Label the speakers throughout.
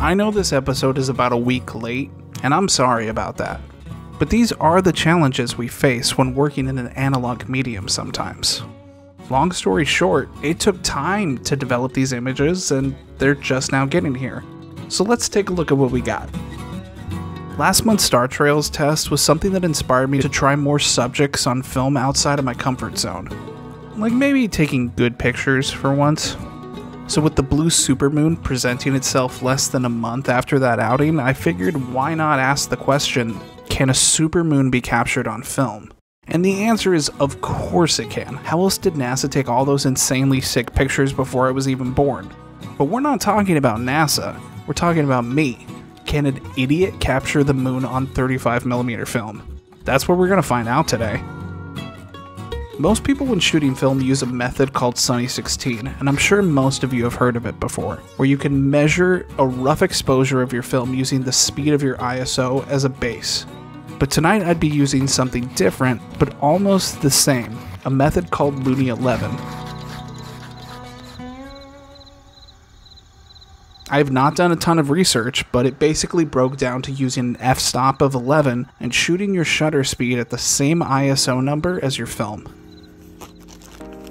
Speaker 1: I know this episode is about a week late, and I'm sorry about that. But these are the challenges we face when working in an analog medium sometimes. Long story short, it took time to develop these images, and they're just now getting here. So let's take a look at what we got. Last month's Star Trails test was something that inspired me to try more subjects on film outside of my comfort zone. Like maybe taking good pictures for once. So, with the blue supermoon presenting itself less than a month after that outing, I figured why not ask the question can a supermoon be captured on film? And the answer is of course it can. How else did NASA take all those insanely sick pictures before I was even born? But we're not talking about NASA, we're talking about me. Can an idiot capture the moon on 35mm film? That's what we're to find out today. Most people when shooting film use a method called Sunny 16, and I'm sure most of you have heard of it before, where you can measure a rough exposure of your film using the speed of your ISO as a base. But tonight I'd be using something different, but almost the same, a method called Luney 11. I have not done a ton of research, but it basically broke down to using an f-stop of 11 and shooting your shutter speed at the same ISO number as your film.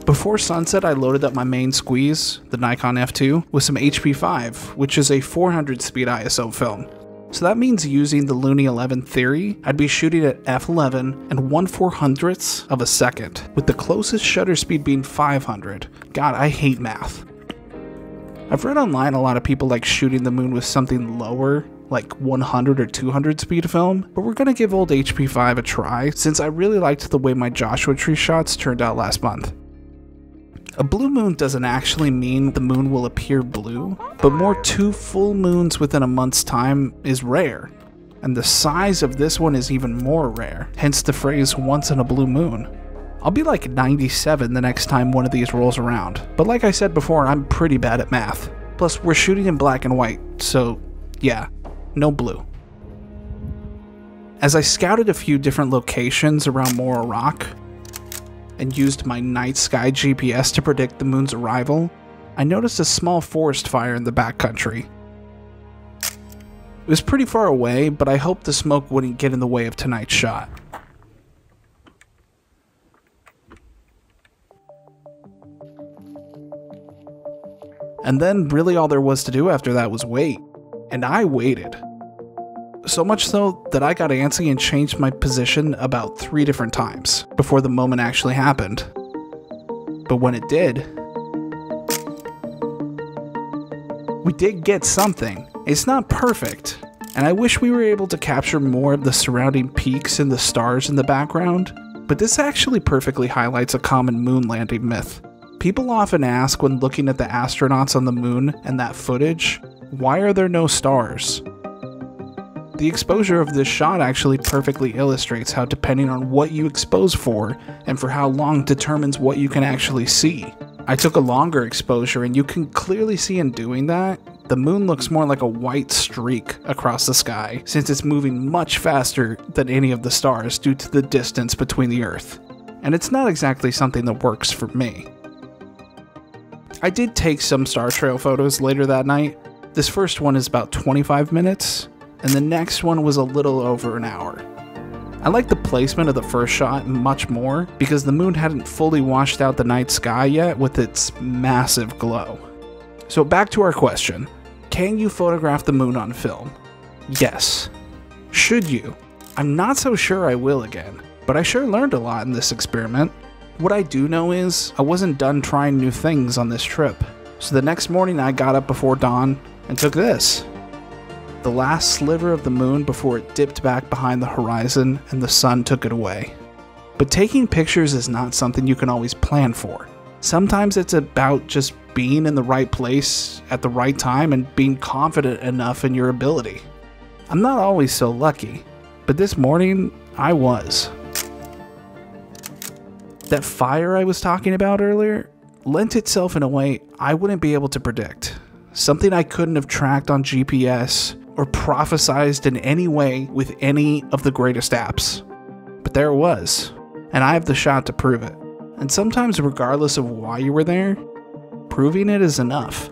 Speaker 1: Before sunset, I loaded up my main squeeze, the Nikon F2, with some HP5, which is a 400 speed ISO film. So that means using the Luney 11 theory, I'd be shooting at f11 and 1 400ths of a second, with the closest shutter speed being 500. God, I hate math. I've read online a lot of people like shooting the moon with something lower, like 100 or 200 speed film, but we're gonna give old HP5 a try since I really liked the way my Joshua Tree shots turned out last month. A blue moon doesn't actually mean the moon will appear blue, but more two full moons within a month's time is rare. And the size of this one is even more rare, hence the phrase once in a blue moon. I'll be like 97 the next time one of these rolls around, but like I said before, I'm pretty bad at math. Plus, we're shooting in black and white, so yeah, no blue. As I scouted a few different locations around Morro Rock, and used my night sky GPS to predict the moon's arrival, I noticed a small forest fire in the backcountry. It was pretty far away, but I hoped the smoke wouldn't get in the way of tonight's shot. And then, really, all there was to do after that was wait. And I waited. So much so that I got antsy and changed my position about three different times before the moment actually happened. But when it did, we did get something. It's not perfect, and I wish we were able to capture more of the surrounding peaks and the stars in the background, but this actually perfectly highlights a common moon landing myth. People often ask when looking at the astronauts on the moon and that footage, why are there no stars? The exposure of this shot actually perfectly illustrates how depending on what you expose for and for how long determines what you can actually see. I took a longer exposure and you can clearly see in doing that, the moon looks more like a white streak across the sky since it's moving much faster than any of the stars due to the distance between the Earth. And it's not exactly something that works for me. I did take some star trail photos later that night. This first one is about 25 minutes, and the next one was a little over an hour. I like the placement of the first shot much more because the moon hadn't fully washed out the night sky yet with its massive glow. So, back to our question Can you photograph the moon on film? Yes. Should you? I'm not so sure I will again, but I sure learned a lot in this experiment. What I do know is I wasn't done trying new things on this trip. So the next morning I got up before dawn and took this the last sliver of the moon before it dipped back behind the horizon and the sun took it away. But taking pictures is not something you can always plan for. Sometimes it's about just being in the right place at the right time and being confident enough in your ability. I'm not always so lucky, but this morning I was. That fire I was talking about earlier lent itself in a way I wouldn't be able to predict. Something I couldn't have tracked on GPS or prophesized in any way with any of the greatest apps. But there it was, and I have the shot to prove it. And sometimes, regardless of why you were there, proving it is enough.